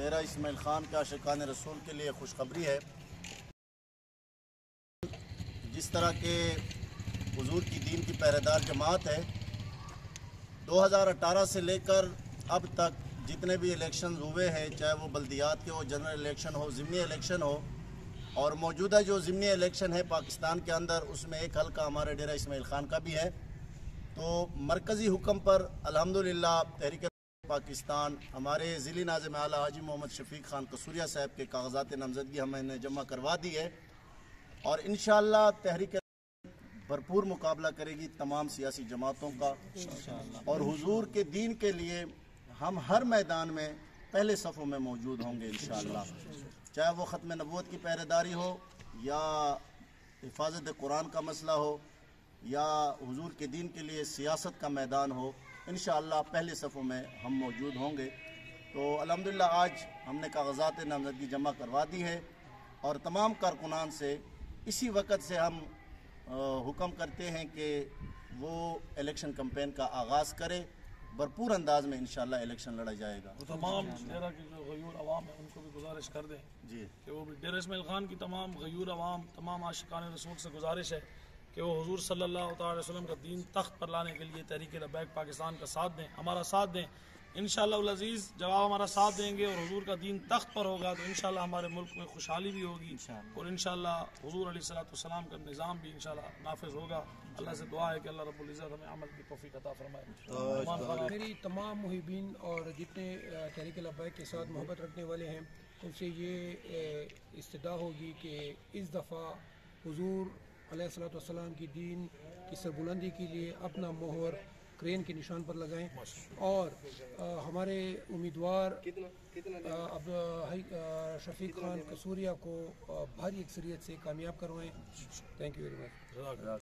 इसमाइल ख़ान का शिकान रसूल के लिए खुशखबरी है। जिस तरह के हजूर की दीन की पहरेदार जमात है 2018 से लेकर अब तक जितने भी इलेक्शन हुए हैं, चाहे वो बल्दियात के हो, जनरल इलेक्शन हो ज़मनी इलेक्शन हो, और मौजूदा जो ज़मनी इलेक्शन है पाकिस्तान के अंदर, उसमें एक हल्का हमारे डेरा इसमाइल ख़ान का भी है। तो मरकज़ी हुक्म पर अल्हम्दुलिल्लाह, तहरीक पाकिस्तान हमारे ज़िली नाजम आला हाजी मोहम्मद शफीक खान कसूरिया साहब के कागजात नामजदगी हमने जमा करवा दी है और इन तहरीक भरपूर मुकाबला करेगी तमाम सियासी जमातों का। और हुजूर के दीन के लिए हम हर मैदान में पहले सफ़ों में मौजूद होंगे इन चाहे वो ख़त्म नबूत की पहरेदारी हो या हिफाजत कुरान का मसला हो या हुजूर के दीन के लिए सियासत का मैदान हो इन पहले सफ़ों में हम मौजूद होंगे। तो अलहमदिल्ला आज हमने कागजात नामजदगी जमा करवा दी है और तमाम कारकुनान से इसी वक्त से हम हुक्म करते हैं कि वो इलेक्शन कम्पेन का आगाज़ करे। भरपूर अंदाज में इंशाल्लाह इलेक्शन लड़ा जाएगा। तो तमाम डेरा की जो गयूर आवाम है उनको भी गुजारिश कर दें जी। कि वो भी डेर इसमाइल खान की तमाम गयूर आवाम तमाम आशिकान रसूल से गुजारिश है कि वो हजूर सल्लल्लाहु अलैहि वसल्लम का दीन तख्त पर लाने के लिए तहरीक रबैक पाकिस्तान का साथ दें हमारा साथ दें। इन अज़ीज़ जब आप हमारा साथ देंगे और हजूर का दीन तख्त पर होगा तो इन हमारे मुल्क में खुशहाली भी होगी और इन हजूर सलाम का निज़ाम भी इन नाफिज होगा। अल्लाह से दुआ है कि अल्लाह रबुल्ज़त हमें अमल की तोफ़ी अता फरमाए। मेरी तमाम मुहिबीन और जितने तहरीक लब्बैक के साथ मोहब्बत रखने वाले हैं उनसे ये इस्तः होगी कि इस दफ़ा हजूर सलाम की दीन की सरबुलंदी के लिए अपना मोहर क्रेन के निशान पर लगाएँ। और आ, हमारे उम्मीदवार अब शफीक खान कसूरिया को भारी अक्सरियत से कामयाब करवाएँ। Thank you very much